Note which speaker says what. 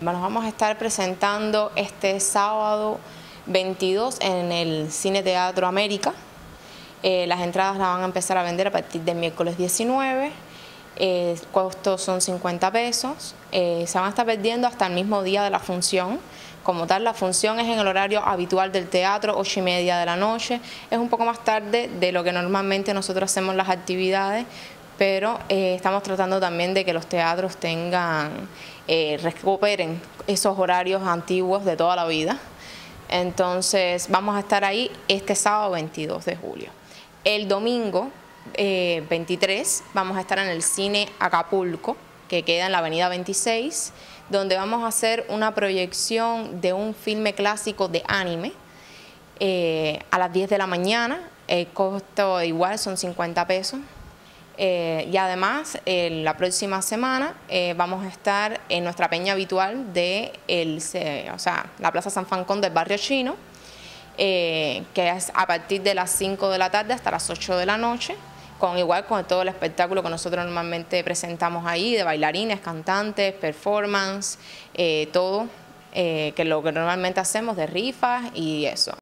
Speaker 1: Nos vamos a estar presentando este sábado 22 en el Cine Teatro América. Eh, las entradas las van a empezar a vender a partir del miércoles 19. Eh, costo son 50 pesos. Eh, se van a estar perdiendo hasta el mismo día de la función. Como tal, la función es en el horario habitual del teatro, 8 y media de la noche. Es un poco más tarde de lo que normalmente nosotros hacemos las actividades, pero eh, estamos tratando también de que los teatros tengan, eh, recuperen esos horarios antiguos de toda la vida. Entonces vamos a estar ahí este sábado 22 de julio. El domingo 23 eh, vamos a estar en el cine Acapulco, que queda en la avenida 26, donde vamos a hacer una proyección de un filme clásico de anime a las 10 de la mañana. El costo igual son 50 pesos. Eh, y además, la próxima semana eh, vamos a estar en nuestra peña habitual de el, o sea, la Plaza San Fancón del barrio chino, eh, que es a partir de las 5 de la tarde hasta las 8 de la noche, con igual con todo el espectáculo que nosotros normalmente presentamos ahí, de bailarines, cantantes, performance, todo, que lo que normalmente hacemos de rifas y eso.